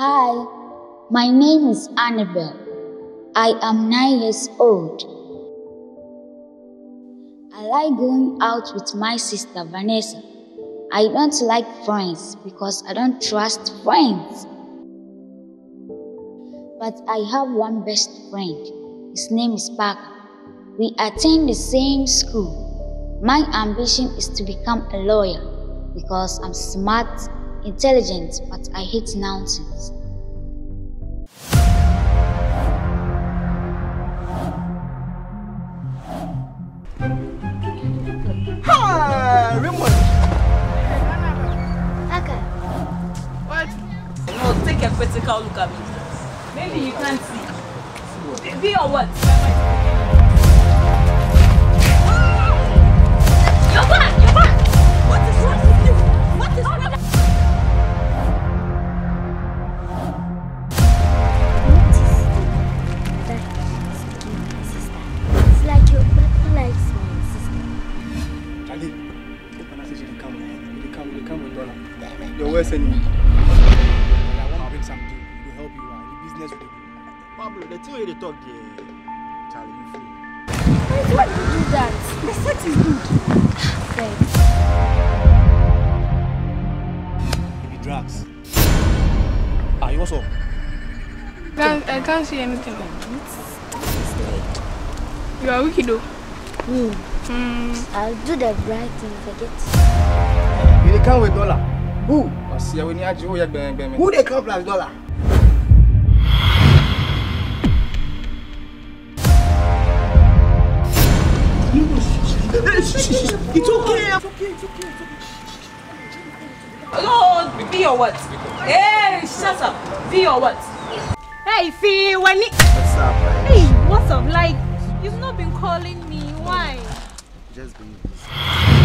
Hi, my name is Annabelle. I am nine years old. I like going out with my sister Vanessa. I don't like friends because I don't trust friends. But I have one best friend. His name is Parker. We attend the same school. My ambition is to become a lawyer because I'm smart, intelligent, but I hate nonsense. Ha! Raymond! Parker, What? No, take a critical look at me. Maybe you can't see. Be or what? They come, they with dollar. Your worst enemy. I want to bring something to help you. Uh, the business with you. Pablo, the thing where they talk there, Charlie, you free. Why do you do that? The set is good. Thanks. It be drugs. Ah, you what's up? Can't, I can't see anything. You are wicked though. Me, Mm, I'll do the right thing, forget. You dey come with dollar. Who? I see when you ask you, you bang bang. Who dey come plus dollar? It's okay. It's okay. It's okay. Oh, be or what? Hey, shut up. Be or what? Hey, Fee, when it... What's up? Hey, what's up? Like, you've not been calling me. Why? Just be busy.